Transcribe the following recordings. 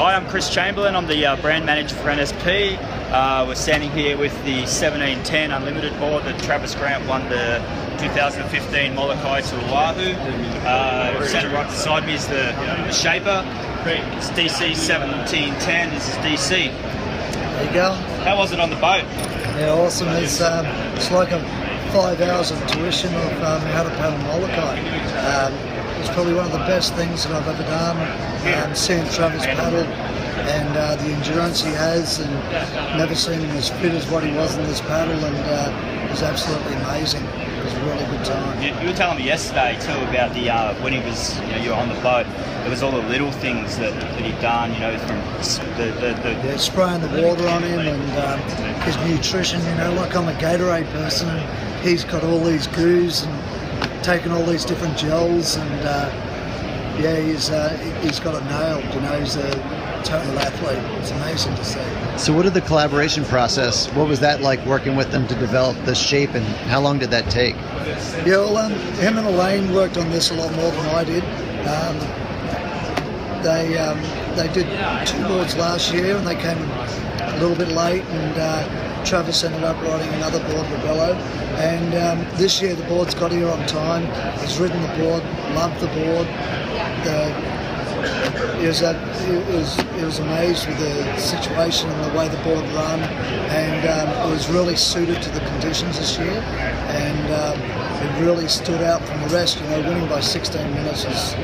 Hi, I'm Chris Chamberlain. I'm the uh, brand manager for NSP. Uh, we're standing here with the 1710 Unlimited board that Travis Grant won the 2015 Molokai to Oahu. Uh, standing right beside me is the, the Shaper. It's DC 1710. This is DC. There you go. How was it on the boat? Yeah, awesome. It's, um, it's like a five hours of tuition of um, how to paddle Molokai. Um, it's probably one of the best things that I've ever done. Um, seeing Travis paddle and uh, the endurance he has, and never seen him as fit as what he was in this paddle, and uh, it was absolutely amazing. It was a really good time. You, you were telling me yesterday too about the uh, when he was, you know, you were on the boat. It was all the little things that, that he'd done, you know, from the the, the Yeah, spraying the water on him and um, his nutrition. You know, like I'm a Gatorade person, and he's got all these goos and taking all these different gels, and uh, yeah, he's uh, he's got it nailed. You know, he's a total athlete. It's amazing to see. So, what did the collaboration process? What was that like working with them to develop the shape, and how long did that take? Yeah, well, um, him and Alain worked on this a lot more than I did. Um, they um, they did two boards last year, and they came a little bit late, and uh, Travis ended up riding another board, Rebello. And um, this year the board's got here on time. He's ridden the board, loved the board. The, he was, at, he was was amazed with the situation and the way the board run, and um, it was really suited to the conditions this year, and um, it really stood out from the rest. You know, winning by 16 minutes is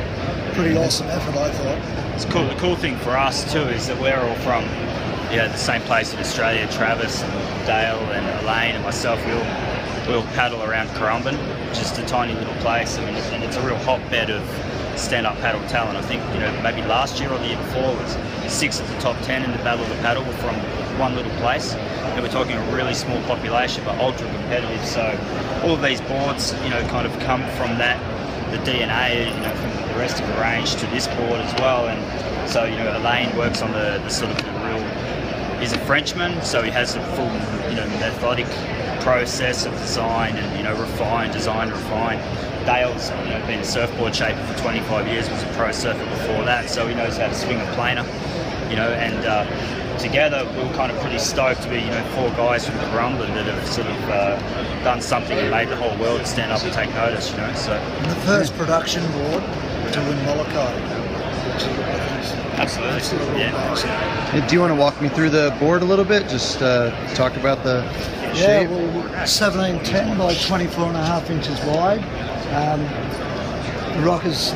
pretty awesome effort, I thought. It's cool. The cool thing for us too is that we're all from you know, the same place in Australia. Travis and Dale and Alain and myself, we all we all paddle around Currumbin, just a tiny little place. I mean, and it's a real hotbed of stand-up paddle talent. I think you know maybe last year or the year before was six of the top ten in the Battle of the Paddle were from one little place. And we're talking a really small population, but ultra competitive. So all of these boards, you know, kind of come from that the DNA, you know, from the rest of the range to this board as well. And so, you know, Alain works on the, the sort of the real. He's a Frenchman, so he has a full, you know, methodic process of design and you know, refine, design, refine. Dale's, you know, been a surfboard shaper for 25 years, was a pro surfer before that, so he knows how to swing a planer, you know, and. Uh, together we were kind of pretty stoked to be you know four guys from the Currumbin that have sort of uh, done something and made the whole world stand up and take notice you know so And the first production board to win Molokai. Which is, I think, is absolutely, absolutely yeah. amazing. Do you want to walk me through the board a little bit? Just uh, talk about the Yeah, shape. well, 1710 by 24 and a half inches wide. Um, the rock is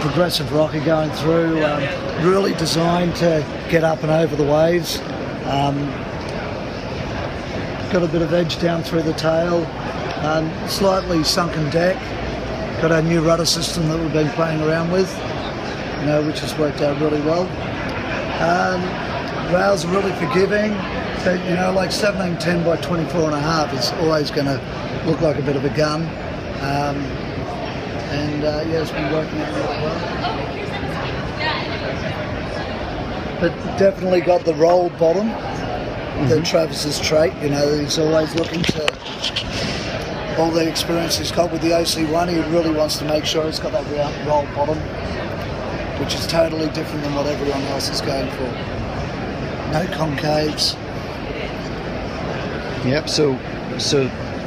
progressive rocker going through, um, really designed to get up and over the waves. Um, got a bit of edge down through the tail, um, slightly sunken deck. Got our new rudder system that we've been playing around with, you know, which has worked out really well. Um, rails are really forgiving. But, you know, like 1710 by 24 and a half is always going to look like a bit of a gun. Um, and uh, yeah, it's been working out really well. But definitely got the roll bottom, the Travis's trait. You know, he's always looking to all the experience he's got with the OC1. He really wants to make sure he's got that round roll bottom, which is totally different than what everyone else is going for. No concaves. Yep. So, so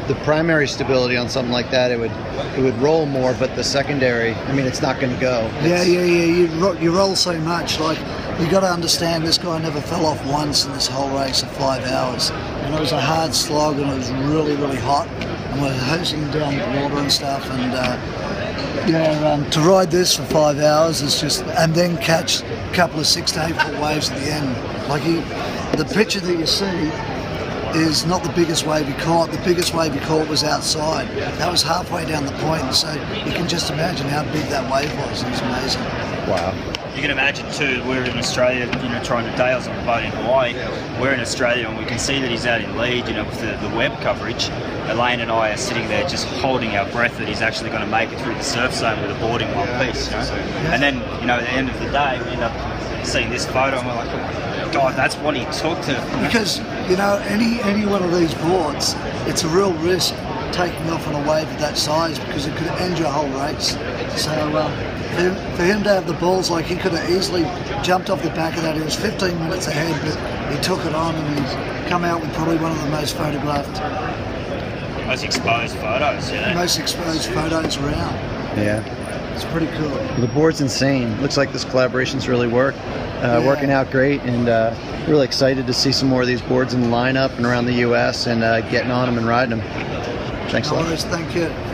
the primary stability on something like that, it would it would roll more, but the secondary, I mean, it's not going to go. Yeah, It's- yeah, yeah. You, ro- you roll so much. Like you got to understand, this guy never fell off once in this whole race of five hours. And it was a hard slog, and it was really, really hot. And we're hosing down the water and stuff. And uh, yeah, um, to ride this for five hours is just, and then catch a couple of six to eight foot waves at the end. Like he, the picture that you see is not the biggest wave he caught. The biggest wave he caught was outside. That was halfway down the point, so you can just imagine how big that wave was. It was amazing. Wow. You can imagine too, we're in Australia, you know, trying to Dale's on the boat in Hawaii. We're in Australia and we can see that he's out in lead, you know, with the, the web coverage. Alain and I are sitting there just holding our breath that he's actually going to make it through the surf zone with a board in one piece, you know. And then, you know, at the end of the day, we end up seeing this photo and we're like, oh, God, that's what he took to. Because you know, any any one of these boards, it's a real risk taking off on a wave of that size because it could end your whole race. So uh, for him, for him to have the balls, like he could have easily jumped off the back of that. He was 15 minutes ahead, but he took it on and he's come out with probably one of the most photographed, Most exposed photos, you know. most exposed photos around. Yeah. It's pretty cool. The board's insane. Looks like this collaboration's really worked, uh, Yeah. working out great, and uh, really excited to see some more of these boards in the lineup and around the U.S. and uh, getting on them and riding them. Thanks a lot. thank you.